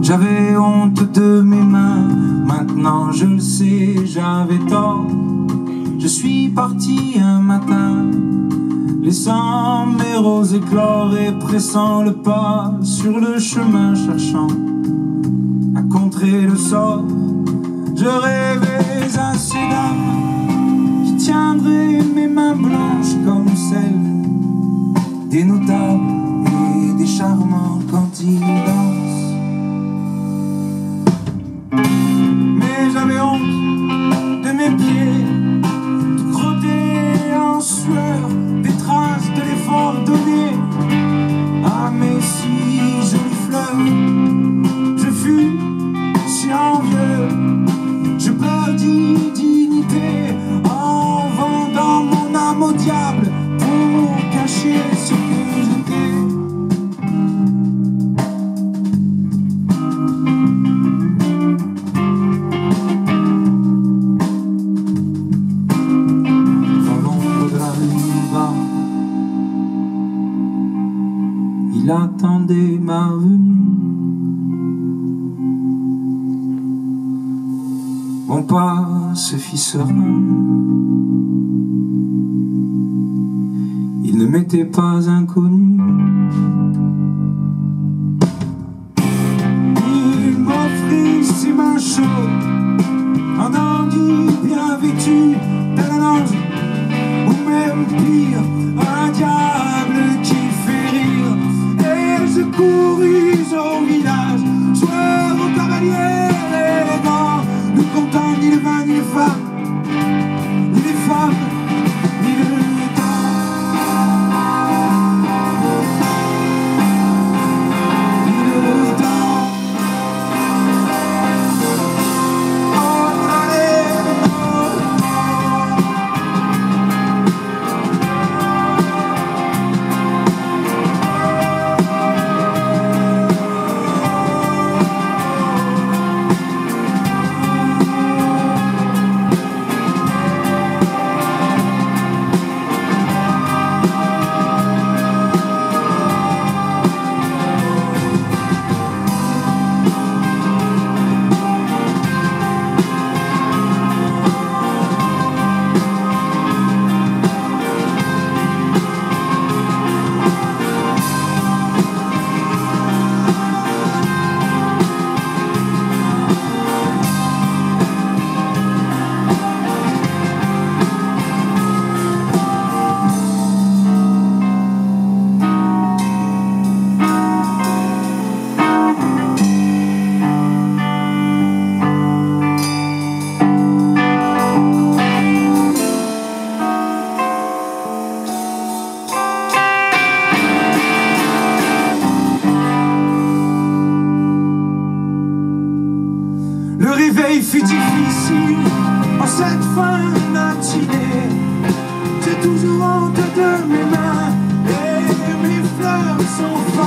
J'avais honte de mes mains, maintenant je le sais, j'avais tort. Je suis parti un matin, laissant mes roses éclore pressant le pas sur le chemin cherchant à contrer le sort. Je rêvais à ces dames qui tiendraient mes mains blanches comme celles des notables il attendait ma venue. Mon pas se fit serein. Il ne m'était pas inconnu. Il m'offrit ses mains chaudes, un dandy bien vêtu, Réveil fut difficile en cette fin de matinée. J'ai toujours honte de mes mains et mes fleurs sont.